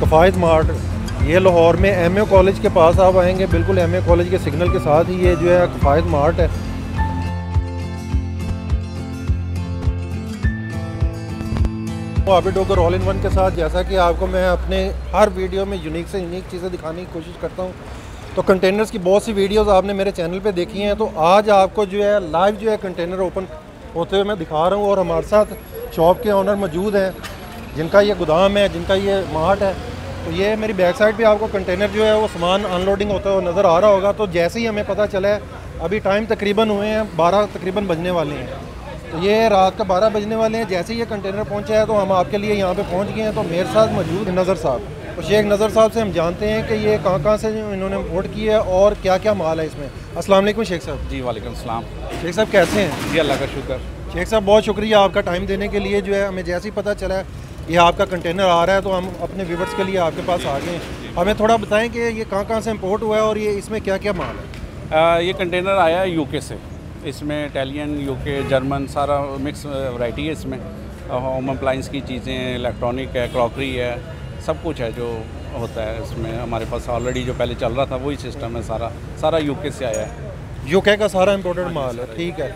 कफ़ायत mart, ये लाहौर में M A college के पास आप आएँगे, बिल्कुल एम ए कॉलेज के सिग्नल के साथ ही ये जो है कफ़ायत मार्ट है। डोगर ऑल इन वन के साथ, जैसा कि आपको मैं अपने हर वीडियो में यूनिक से यूनिक चीज़ें दिखाने की कोशिश करता हूँ। तो कंटेनर्स की बहुत सी वीडियोस आपने मेरे चैनल पे देखी हैं तो आज आपको जो है लाइव जो है कंटेनर ओपन होते हुए मैं दिखा रहा हूँ और हमारे साथ शॉप के ऑनर मौजूद हैं, जिनका ये गोदाम है, जिनका ये मार्ट है। तो ये मेरी बैक साइड पे आपको कंटेनर जो है वो सामान अनलोडिंग होता हुआ नज़र आ रहा होगा। तो जैसे ही हमें पता चला है अभी टाइम तकरीबन हुए हैं बारह तकरीबन बजने वाले हैं। तो ये रात का बारह बजने वाले हैं। जैसे ही ये कंटेनर पहुँचा है तो हम आपके लिए यहाँ पे पहुँच गए हैं। तो मेरे साथ मौजूद नज़र साहब। तो शेख नज़र साहब से हम जानते हैं कि ये कहाँ कहाँ से इन्होंने इम्पोर्ट किया है और क्या क्या माल है इसमें। असलम शेख साहब। जी वालेकुम सलाम। शेख साहब कैसे हैं? जी अल्लाह का शुक्र। शेख साहब बहुत शुक्रिया आपका टाइम देने के लिए जो है। हमें जैसे ही पता चला है ये आपका कंटेनर आ रहा है तो हम अपने व्यूवर्स के लिए आपके पास आ गए हैं। हमें थोड़ा बताएँ कि ये कहाँ कहाँ से इम्पोर्ट हुआ है और ये इसमें क्या क्या माल है? आ, ये कंटेनर आया है यूके से। इसमें इटालियन यूके जर्मन सारा मिक्स वैरायटी है इसमें। होम अप्लाइंस की चीज़ें इलेक्ट्रॉनिक है क्रॉकरी है सब कुछ है जो होता है इसमें। हमारे पास ऑलरेडी जो पहले चल रहा था वही सिस्टम है सारा। सारा यूके से आया है। यूके का सारा इम्पोर्टेड माल है ठीक है।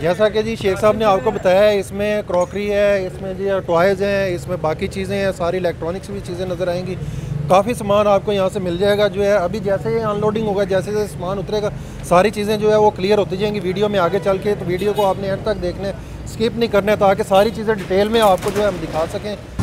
जैसा कि जी शेख साहब ने आपको बताया है, इसमें क्रॉकरी है, इसमें जी टॉयज़ हैं, इसमें बाकी चीज़ें हैं, सारी इलेक्ट्रॉनिक्स भी चीज़ें नज़र आएँगी। काफ़ी सामान आपको यहाँ से मिल जाएगा, जो है अभी जैसे ही अनलोडिंग होगा, जैसे जैसे सामान उतरेगा, सारी चीज़ें जो है वो क्लियर होती जाएँगी वीडियो में आगे चल के। तो वीडियो को आपने एंड तक देखने स्किप नहीं करना है ताकि सारी चीज़ें डिटेल में आपको जो है हम दिखा सकें।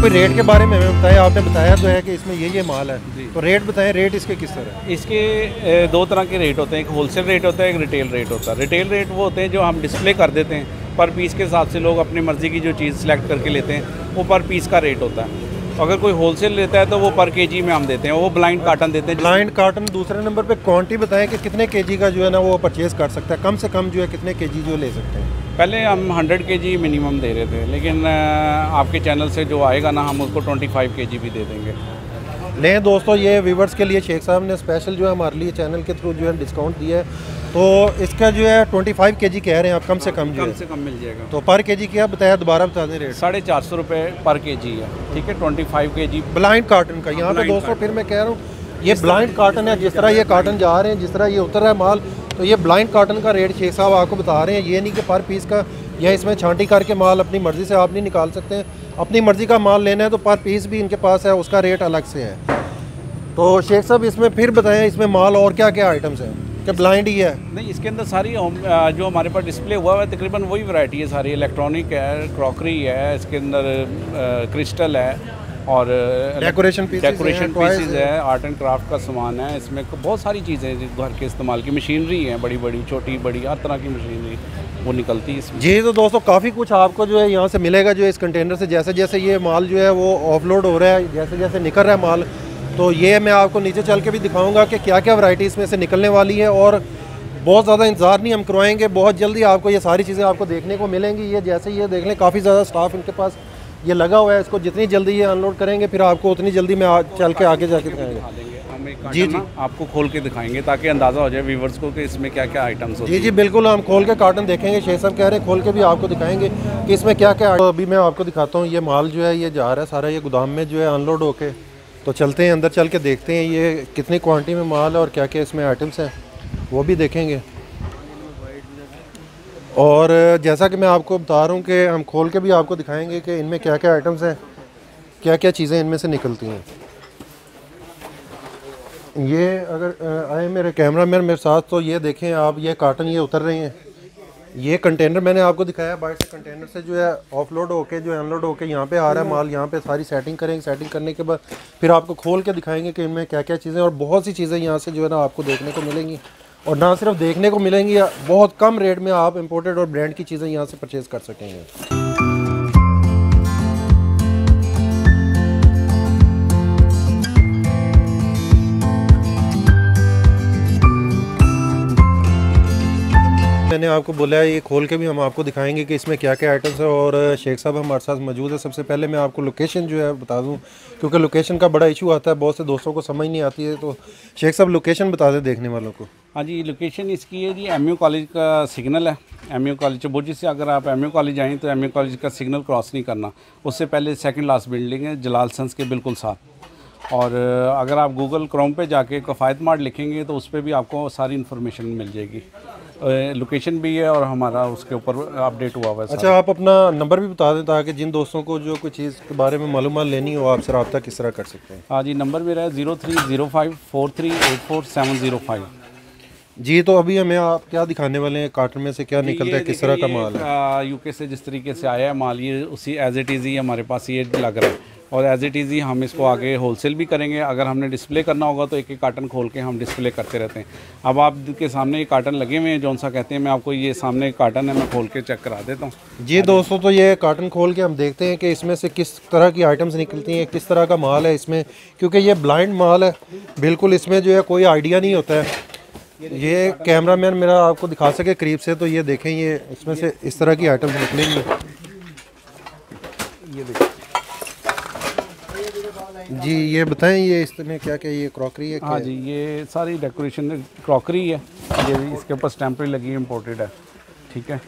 कोई रेट के बारे में हमें बताया आपने बताया तो है कि इसमें ये ये माल है। तो रेट बताएँ रेट इसके किस तरह है? इसके दो तरह के रेट होते हैं एक होलसेल रेट होता है एक रिटेल रेट होता है। रिटेल रेट वो होते हैं जो हम डिस्प्ले कर देते हैं पर पीस के हिसाब से लोग अपनी मर्ज़ी की जो चीज़ सेलेक्ट करके लेते हैं वो पर पीस का रेट होता है। अगर कोई होलसेल लेता है तो वो पर केजी में हम देते हैं वो ब्लाइंड काटन देते हैं ब्लाइंड काटन दूसरे नंबर पे क्वांटिटी बताएँ कि कितने केजी का जो है ना वो परचेज कर सकता है कम से कम जो है कितने केजी जो ले सकते हैं। पहले हम 100 के मिनिमम दे रहे थे लेकिन आपके चैनल से जो आएगा ना हम उसको 25 के भी दे देंगे। लें दोस्तों ये व्यूवर्स के लिए शेख साहब ने स्पेशल जो है हमारे लिए चैनल के थ्रू जो है डिस्काउंट दिया है। तो इसका जो है 25 केजी कह रहे हैं आप कम से कम जो कम से कम मिल जाएगा। तो पर केजी क्या बताया दोबारा बता दें रेट साढ़े चार सौ रुपये पर के जी है ठीक है? ट्वेंटी फाइव के जी ब्लाइंड कार्टन का यहाँ पे दोस्तों फिर मैं कह रहा हूँ ये ब्लाइंड कार्टन है जिस तरह ये काटन जा रहे हैं जिस तरह ये उतर रहा है माल तो ये ब्लाइंड कार्टन का रेट शेख साहब आपको बता रहे हैं। ये नहीं कि पर पीस का या इसमें छांटी करके माल अपनी मर्ज़ी से आप नहीं निकाल सकते। हैं अपनी मर्ज़ी का माल लेना है तो पर पीस भी इनके पास है, उसका रेट अलग से है। तो शेख साहब, इसमें फिर बताएँ, इसमें माल और क्या क्या आइटम्स हैं? कि ब्लाइंड ही है? नहीं, इसके अंदर सारी जो हमारे पास डिस्प्ले हुआ है, तकरीबन वही वैरायटी है सारी। इलेक्ट्रॉनिक है क्रॉकरी है, इसके अंदर क्रिस्टल है। और डेकोरेशन डेकोरेशन पीसीज है आर्ट एंड क्राफ्ट का सामान है इसमें बहुत सारी चीज़ें घर के इस्तेमाल की मशीनरी है बड़ी बड़ी छोटी बड़ी हर तरह की मशीनरी वो निकलती है इसमें। जी तो दोस्तों काफ़ी कुछ आपको जो है यहाँ से मिलेगा जो इस कंटेनर से। जैसे जैसे ये माल जो है वो ऑफलोड हो रहा है जैसे जैसे निकल रहा है माल तो ये मैं आपको नीचे चल के भी दिखाऊँगा कि क्या क्या वैरायटी इसमें से निकलने वाली है और बहुत ज़्यादा इंतज़ार नहीं हम करवाएँगे। बहुत जल्दी आपको ये सारी चीज़ें आपको देखने को मिलेंगी। ये जैसे ये देख लें काफ़ी ज़्यादा स्टाफ इनके पास ये लगा हुआ है इसको जितनी जल्दी ये अनलोड करेंगे फिर आपको उतनी जल्दी में चल के आगे जाके दिखाएँगे। जी जी। आपको खोल के दिखाएँगे ताकि अंदाज़ा हो जाए व्यूवर्स को कि इसमें क्या क्या आइटम्स जी जी बिल्कुल हम खोल के कार्टन देखेंगे शेख साहब कह रहे हैं खोल के भी आपको दिखाएँगे कि इसमें क्या क्या तो अभी मैं आपको दिखाता हूँ ये माल जो है ये जा रहा है सारा ये गोदाम में जो है अनलोड होके। तो चलते हैं अंदर चल के देखते हैं ये कितनी क्वान्टिटी में माल है और क्या क्या इसमें आइटम्स हैं वो भी देखेंगे। और जैसा कि मैं आपको बता रहा हूँ कि हम खोल के भी आपको दिखाएँगे कि इनमें क्या क्या आइटम्स हैं क्या क्या चीज़ें इनमें से निकलती हैं। ये अगर आए मेरे कैमरा मैन मेरे साथ तो ये देखें आप ये कार्टन ये उतर रहे हैं। ये कंटेनर मैंने आपको दिखाया बाइक से कंटेनर से जो है ऑफलोड होके जो है अनलोड होके यहाँ पे आ रहा है माल यहाँ पे सारी सेटिंग करेंगे सेटिंग करने के बाद फिर आपको खोल के दिखाएँगे कि इनमें क्या क्या चीज़ें और बहुत सी चीज़ें यहाँ से जो है ना आपको देखने को मिलेंगी। और ना सिर्फ़ देखने को मिलेंगी बहुत कम रेट में आप इम्पोर्टेड और ब्रांड की चीज़ें यहाँ से परचेज़ कर सकेंगे। मैंने आपको बोला है, ये खोल के भी हम आपको दिखाएँगे कि इसमें क्या क्या आइटम्स है और शेख साहब हमारे साथ मौजूद है। सबसे पहले मैं आपको लोकेशन जो है बता दूँ, क्योंकि लोकेशन का बड़ा इशू आता है, बहुत से दोस्तों को समझ नहीं आती है तो शेख साहब लोकेशन बता दें देखने वालों को। हाँ जी लोकेशन इसकी है जी एम कॉलेज का सिग्नल है। एम यू कॉलेज चबोजी से अगर आप एमयू कॉलेज आएँ तो एमयू कॉलेज का सिग्नल क्रॉस नहीं करना। उससे पहले सेकेंड लास्ट बिल्डिंग है, जलाल सन्स के बिल्कुल साथ। और, अगर आप गूगल क्रोम पे जाके कफ़ायत मार्ट लिखेंगे तो उस पर भी आपको सारी इन्फॉर्मेशन मिल जाएगी। लोकेशन भी है और हमारा उसके ऊपर अपडेट हुआ हुआ है अच्छा आप अपना नंबर भी बता दें ताकि जिन दोस्तों को जो कोई चीज़ के बारे में मालूम लेनी हो आपसे रबता किस तरह कर सकते हैं? हाँ जी नंबर मेरा है zero three zero five four three eight four seven zero five जी तो अभी हमें आप क्या दिखाने वाले हैं? कार्टन में से क्या निकलता है? किस तरह का माल है? यूके से जिस तरीके से आया है माल ये उसी एज इट इज़ ही हमारे पास ये लग रहा है। और एज इट इज़ हम इसको आगे होलसेल भी करेंगे। अगर हमने डिस्प्ले करना होगा तो एक एक कार्टन खोल के हम डिस्प्ले करते रहते हैं। अब आपके सामने ये कार्टन लगे हुए हैं, जौन सा कहते हैं, मैं आपको ये सामने कार्टन है, मैं खोल के चेक करा देता हूँ। जी दोस्तों तो ये कार्टन खोल के हम देखते हैं कि इसमें से किस तरह की आइटम्स निकलती हैं, किस तरह का माल है इसमें, क्योंकि ये ब्लाइंड माल है। बिल्कुल इसमें जो है कोई आइडिया नहीं होता है। ये कैमरा मैन मेरा आपको दिखा सके करीब से तो ये देखें, ये इसमें से इस तरह की आइटम्स निकलेंगी। ये देखें जी ये बताएँ ये इसमें क्या क्या ये क्रॉकरी है हाँ जी ये सारी डेकोरेशन क्रॉकरी है। ये इसके ऊपर स्टैंपरी लगी है इम्पोर्टेड है। ठीक है।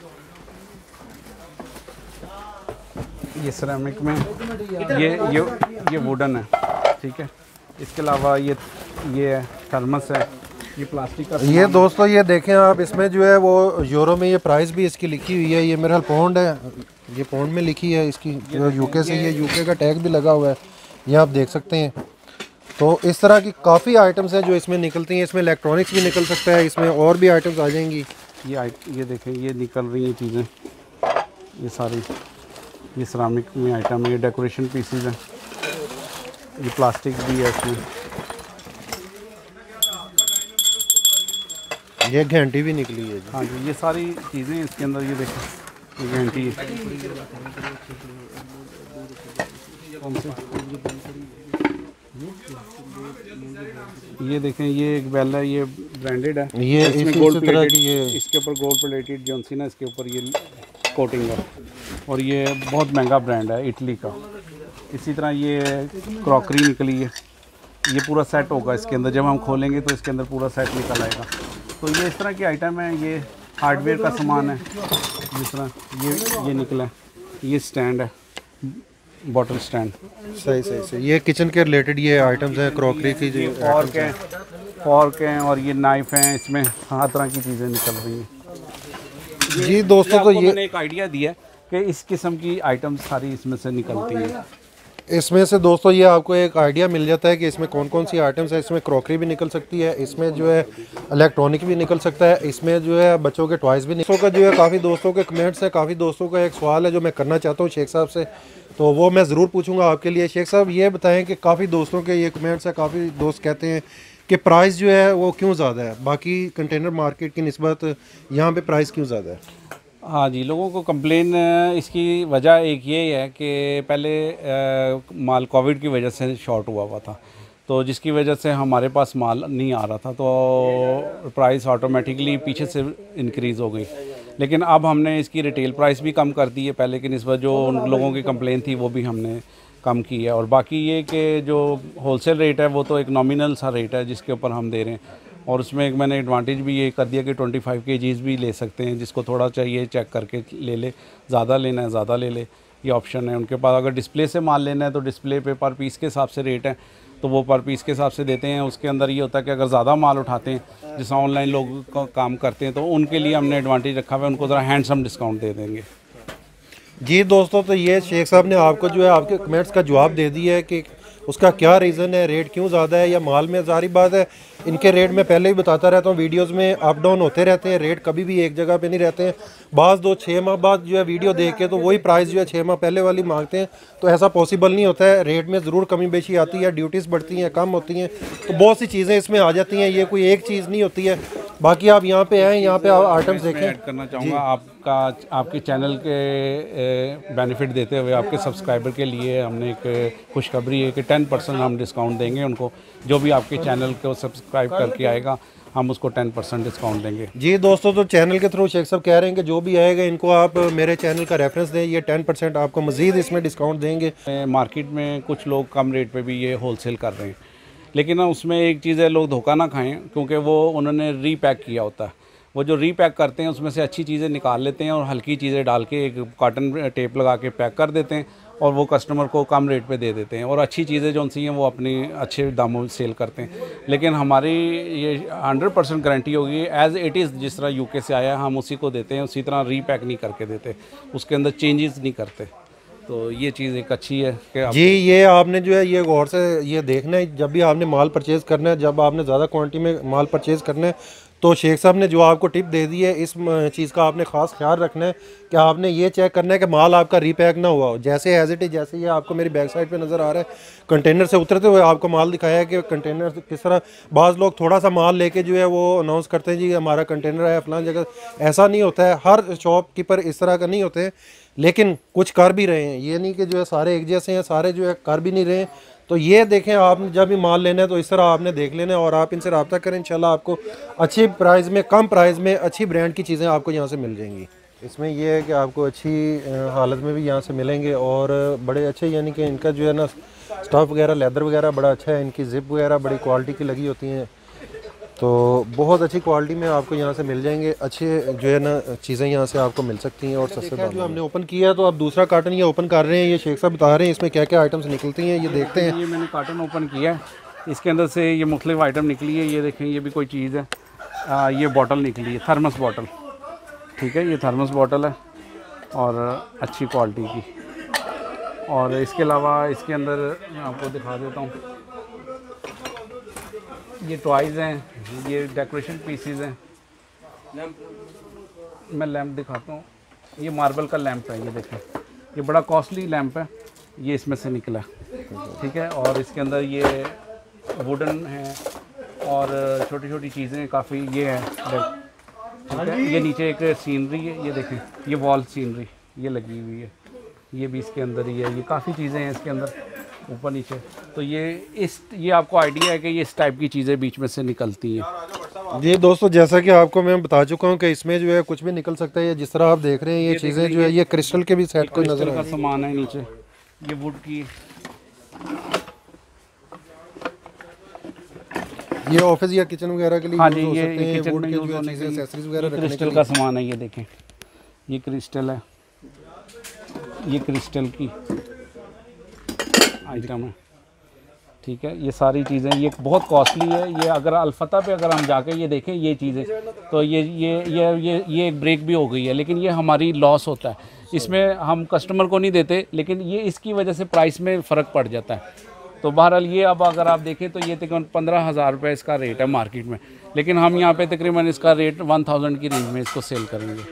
ये सिरेमिक में ये ये ये वुडन है। ठीक है। इसके अलावा ये ये है थर्मस है। ये प्लास्टिक का ये दोस्तों ये देखें आप इसमें जो है वो यूरो में ये प्राइस भी इसकी लिखी हुई है। ये मेरा पौंड है। ये पौंड में लिखी है इसकी यूके से ये यूके का टैग भी लगा हुआ है। ये आप देख सकते हैं। तो इस तरह की काफ़ी आइटम्स हैं जो इसमें निकलती हैं। इसमें इलेक्ट्रॉनिक्स भी निकल सकता है इसमें और भी आइटम्स आ जाएँगी। ये ये देखें ये निकल रही हैं चीज़ें। ये सारी ये सरामिक में आइटम है ये डेकोरेशन पीसीज हैं। ये प्लास्टिक भी है इसमें। ये घंटी भी निकली है हाँ जी ये सारी चीज़ें इसके अंदर ये देखें। सी ये देखें ये एक बेल है ये ब्रांडेड है। ये इसमें गोल्ड प्लेटेड ये इसके ऊपर गोल्ड प्लेटेड जो ना इसके ऊपर ये कोटिंग है। और ये बहुत महँगा ब्रांड है इटली का। इसी तरह ये क्रॉकरी निकली है। ये पूरा सेट होगा इसके अंदर। जब हम खोलेंगे तो इसके अंदर पूरा सेट निकल आएगा। तो ये इस तरह की आइटम है ये हार्डवेयर का सामान है। जिस तरह ये ये निकला ये स्टैंड है। Bottle stand. सही सही सही। ये किचन के रिलेटेड ये आइटम्स हैं क्रॉकरी की जो फॉर्क हैं। फॉर्क हैं और ये नाइफ हैं। इसमें हर तरह की चीज़ें निकल रही हैं। जी दोस्तों तो ये एक आइडिया दिया कि इस किस्म की आइटम्स सारी इसमें से निकलती हैं। इसमें से दोस्तों ये आपको एक आइडिया मिल जाता है कि इसमें कौन कौन सी आइटम्स है। इसमें क्रॉकरी भी निकल सकती है, इसमें जो है इलेक्ट्रॉनिक भी निकल सकता है, इसमें जो है बच्चों के टॉयज़ भी निकल का जो है काफ़ी दोस्तों के कमेंट्स है, काफ़ी दोस्तों का एक सवाल है जो मैं करना चाहता हूँ शेख साहब से। तो वो मैं ज़रूर पूछूँगा आपके लिए। शेख साहब, ये बताएँ कि काफ़ी दोस्तों के ये कमेंट्स है, काफ़ी दोस्त कहते हैं कि प्राइस जो है वो क्यों ज़्यादा है? बाकी कंटेनर मार्केट की नस्बत यहाँ पर प्राइस क्यों ज़्यादा है? हाँ जी लोगों को कंप्लेन इसकी वजह एक ये है कि पहले आ, माल कोविड की वजह से शॉर्ट हुआ हुआ था। तो जिसकी वजह से हमारे पास माल नहीं आ रहा था तो प्राइस ऑटोमेटिकली पीछे से इंक्रीज़ हो गई। लेकिन अब हमने इसकी रिटेल प्राइस भी कम कर दी है। पहले की नस्बत जो उन लोगों की कंप्लेन थी वो भी हमने कम की है। और बाकी ये कि जो होलसेल रेट है वो तो एक नॉमिनल सा रेट है जिसके ऊपर हम दे रहे हैं। और उसमें एक मैंने एडवांटेज भी ये कर दिया कि 25 फाइव के जीज भी ले सकते हैं, जिसको थोड़ा चाहिए चेक करके ले ले। ज़्यादा लेना है, ज़्यादा ले ले, ये ऑप्शन है। उनके पास अगर डिस्प्ले से माल लेना है तो डिस्प्ले पे पर पीस के हिसाब से रेट है। तो वो पर पीस के हिसाब से देते हैं। उसके अंदर ये होता है कि अगर ज़्यादा माल उठाते हैं, जैसे ऑनलाइन लोग काम करते हैं तो उनके लिए हमने एडवांटेज रखा हुआ है। उनको ज़रा हैंडसम डिस्काउंट दे देंगे। जी दोस्तों तो ये शेख साहब ने आपको जो है, आपके कमेंट्स का जवाब दे दिया है कि उसका क्या रीज़न है रेट क्यों ज़्यादा है या माल में जारी बात है। इनके रेट में पहले ही बताता रहता हूँ वीडियोस में अप डाउन होते रहते हैं रेट कभी भी एक जगह पे नहीं रहते हैं। बाज़ दो छः माह बाद जो है वीडियो देख के तो वही प्राइस जो है छः माह पहले वाली मांगते हैं तो ऐसा पॉसिबल नहीं होता है। रेट में ज़रूर कमी बेशी आती है ड्यूटीज़ बढ़ती हैं कम होती हैं तो बहुत सी चीज़ें इसमें आ जाती हैं ये कोई एक चीज़ नहीं होती है। बाकी आप यहाँ पे आएँ यहाँ पे आइटम्स देखें। करना चाहूँगा आपका आपके चैनल के बेनिफिट देते हुए आपके सब्सक्राइबर के लिए हमने एक खुशखबरी है कि टेन परसेंट हम डिस्काउंट देंगे उनको। जो भी आपके चैनल को सब्सक्राइब करके आएगा हम उसको टेन परसेंट डिस्काउंट देंगे। जी दोस्तों तो चैनल के थ्रू शेख साहब कह रहे हैं कि जो भी आएगा इनको आप मेरे चैनल का रेफरेंस दें। ये टेन परसेंट आपको मज़ीद इसमें डिस्काउंट देंगे। मार्केट में कुछ लोग कम रेट पे भी ये होलसेल कर रहे हैं। लेकिन ना उसमें एक चीज़ है लोग धोखा ना खाएँ क्योंकि वो उन्होंने रीपैक किया होता। है वो जो रीपैक करते हैं, उसमें से अच्छी चीज़ें निकाल लेते हैं और हल्की चीज़ें डाल के एक कॉटन टेप लगा के पैक कर देते हैं और वो कस्टमर को कम रेट पे दे देते हैं। और अच्छी चीज़ें जो सी हैं, वो अपनी अच्छे दामों में सेल करते हैं। लेकिन हमारी ये हंड्रेड परसेंट गारंटी होगी एज़ इट इज़ जिस तरह यूके से आया हम उसी को देते हैं, उसी तरह रीपैक नहीं करके देते। उसके अंदर चेंजेस नहीं करते। तो ये चीज़ एक अच्छी है कि जी, ये आपने जो है, ये गौर से ये देखना है, जब भी आपने माल परचेज़ करना है, जब आपने ज़्यादा क्वांटिटी में माल परचेज़ करना है तो शेख साहब ने जो आपको टिप दे दी है, इस चीज़ का आपने ख़ास ख्याल रखना है कि आपने ये चेक करना है कि माल आपका रीपैक ना हुआ हो। जैसे एज इट इज़ जैसे ये आपको मेरी बैक साइड पे नज़र आ रहा है कंटेनर से उतरते हुए आपको माल दिखाया है कि कंटेनर किस तरह, बाज़ लोग थोड़ा सा माल लेके जो है, वो अनाउंस करते हैं, जी, हमारा कंटेनर है, फलां जगह। ऐसा नहीं होता है, हर शॉप कीपर इस तरह का नहीं होते हैं। लेकिन कुछ कर भी रहे हैं। ये नहीं कि जो है सारे एक जैसे हैं, सारे जो है कर भी नहीं रहे हैं। तो ये देखें आप जब भी माल लेना है तो इस तरह आपने देख लेना है और आप इनसे रब्ता करें, इंशाल्लाह आपको अच्छी प्राइस में, कम प्राइस में अच्छी ब्रांड की चीज़ें आपको यहाँ से मिल जाएँगी। इसमें ये है कि आपको अच्छी हालत में भी यहाँ से मिलेंगे और बड़े अच्छे, यानी कि इनका जो है ना, स्टफ़ वगैरह, लेदर वगैरह बड़ा अच्छा है, इनकी जिप वगैरह बड़ी क्वालिटी की लगी होती हैं। तो बहुत अच्छी क्वालिटी में आपको यहाँ से मिल जाएँगे। अच्छे जो है ना चीज़ें यहाँ से आपको मिल सकती हैं और सस्ते दाम जो हमने ओपन किया है तो आप दूसरा कार्टन ये ओपन कर रहे हैं ये शेख साहब बता रहे हैं इसमें क्या क्या आइटम्स निकलती हैं ये देखते हैं। ये मैंने कार्टन ओपन किया है। इसके अंदर से ये मुख्तलिफ़ आइटम निकली है ये देखें ये भी कोई चीज़ है। आ, ये बॉटल निकली है थर्मस बॉटल ठीक है ये थर्मस बॉटल है और अच्छी क्वालिटी की। और इसके अलावा इसके अंदर मैं आपको दिखा देता हूँ। ये टॉयज़ हैं ये डेकोरेशन पीसीज हैं। मैं लैंप दिखाता हूँ। ये मार्बल का लैंप है ये देखें। ये बड़ा कॉस्टली लैंप है ये इसमें से निकला। ठीक है? और इसके अंदर ये वुडन है और छोटी छोटी चीज़ें काफ़ी ये हैं। ठीक है? ये नीचे एक सीनरी है ये देखें। ये वॉल सीनरी ये लगी हुई है। ये भी इसके अंदर ही है। ये काफ़ी चीज़ें हैं इसके अंदर। ऊपर नीचे। तो ये इस ये आपको आइडिया है कि ये इस टाइप की चीज़ें बीच में से निकलती हैं। जी दोस्तों जैसा कि आपको मैं बता चुका हूँ कि इसमें जो है कुछ भी निकल सकता है। ये जिस तरह आप देख रहे हैं ये चीज़ें जो है ये क्रिस्टल के भी सेट कोई नज़र का सामान है नीचे। ये वुड की। ये ऑफ़िस या किचन वगैरह के लिए हाँ जी ये किचन में के ये के क्रिस्टल का सामान है ये देखें। ये क्रिस्टल है। ये क्रिस्टल की। आइटम है। ठीक है ये सारी चीज़ें ये बहुत कॉस्टली है ये अगर अल्फता पे अगर हम जाके ये देखें ये चीज़ें तो ये ये ये ये ये एक ब्रेक भी हो गई है लेकिन ये हमारी लॉस होता है। इसमें हम कस्टमर को नहीं देते लेकिन ये इसकी वजह से प्राइस में फ़र्क पड़ जाता है। तो बहरहाल ये अब अगर आप देखें तो ये तकरीबन पंद्रह हज़ार रुपये इसका रेट है मार्केट में। लेकिन हम यहाँ पे तकरीबन इसका रेट वन थाउज़ेंड की रेंज में इसको सेल करेंगे।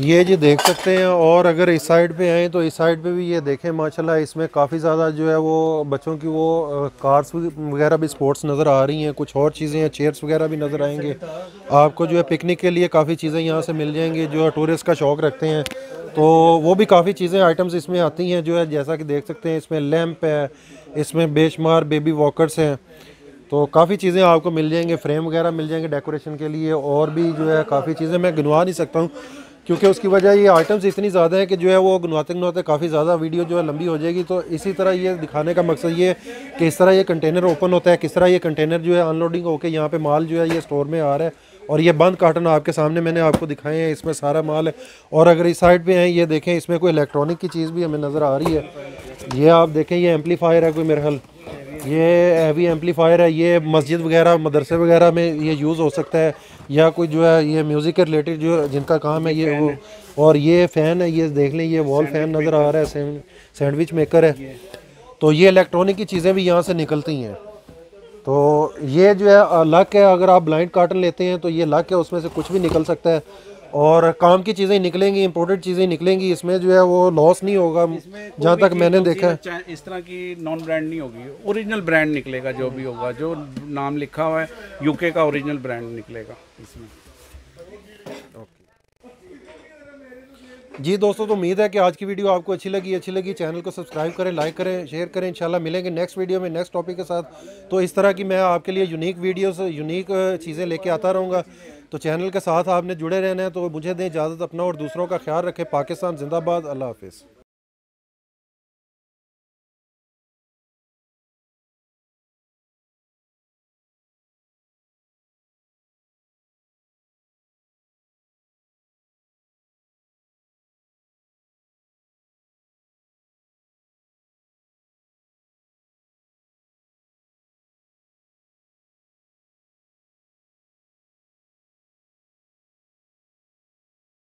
ये जी देख सकते हैं, और अगर इस साइड पे आए तो इस साइड पे भी ये देखें, माशाल्लाह इसमें काफ़ी ज़्यादा जो है वो बच्चों की वो कार्स वगैरह भी स्पोर्ट्स नज़र आ रही हैं, कुछ और चीज़ें हैं, चेयर्स वगैरह भी नज़र आएँगे। आपको जो है पिकनिक के लिए काफ़ी चीज़ें यहाँ से मिल जाएँगी, जो है टूरिस्ट का शौक़ रखते हैं तो वो भी काफ़ी चीज़ें, आइटम्स इसमें आती हैं, जो है जैसा कि देख सकते हैं, इसमें लैम्प है, इसमें बेशुमार बेबी वॉकर्स हैं तो काफ़ी चीज़ें आपको मिल जाएँगे, फ्रेम वगैरह मिल जाएँगे डेकोरेशन के लिए, और भी जो है काफ़ी चीज़ें, मैं गिनवा नहीं सकता हूँ क्योंकि उसकी वजह ये आइटम्स इतनी ज़्यादा है कि जो है वो गिनवाते गिनवाते काफ़ी ज़्यादा वीडियो जो है लंबी हो जाएगी। तो इसी तरह ये दिखाने का मकसद ये कि इस तरह ये कंटेनर ओपन होता है, किस तरह ये कंटेनर जो है अनलोडिंग होकर यहाँ पे माल जो है ये स्टोर में आ रहा है और ये बंद कार्टन आपके सामने मैंने आपको दिखाए हैं, इसमें सारा माल है। और अगर इस साइड पे हैं, ये देखें, इसमें कोई इलेक्ट्रॉनिक की चीज़ भी हमें नज़र आ रही है। ये आप देखें, ये एम्पलीफायर है कोई मेरे ख्याल। ये हैवी एम्पलीफायर है, ये मस्जिद वगैरह, मदरसे वगैरह में ये यूज़ हो सकता है। या कोई जो है ये म्यूज़िक के रिलेटेड जो जिनका काम है ये वो और ये फ़ैन है ये देख लें ये वॉल फ़ैन नज़र आ रहा है सैंडविच मेकर है। तो ये इलेक्ट्रॉनिक की चीज़ें भी यहाँ से निकलती हैं। तो ये जो है लक है अगर आप ब्लाइंड कार्टन लेते हैं तो ये लक है उसमें से कुछ भी निकल सकता है। और काम की चीज़ें निकलेंगी इम्पोर्टेड चीज़ें निकलेंगी इसमें जो है वो लॉस नहीं होगा। जहाँ तक मैंने देखा है। इस तरह की नॉन ब्रांड नहीं होगी ओरिजिनल ब्रांड निकलेगा जो भी होगा जो नाम लिखा हुआ है यूके का ओरिजिनल ब्रांड निकलेगा इसमें। जी दोस्तों तो उम्मीद है कि आज की वीडियो आपको अच्छी लगी। अच्छी लगी, चैनल को सब्सक्राइब करें, लाइक करें, शेयर करें। इंशाल्लाह मिलेंगे नेक्स्ट वीडियो में, नेक्स्ट टॉपिक के साथ। तो इस तरह की मैं आपके लिए यूनिक वीडियोस यूनिक चीज़ें लेके आता रहूँगा। तो चैनल के साथ आपने जुड़े रहना है तो मुझे दें इजाज़त अपना और दूसरों का ख्याल रखें। पाकिस्तान, जिंदाबाद। अल्लाह हाफिज़।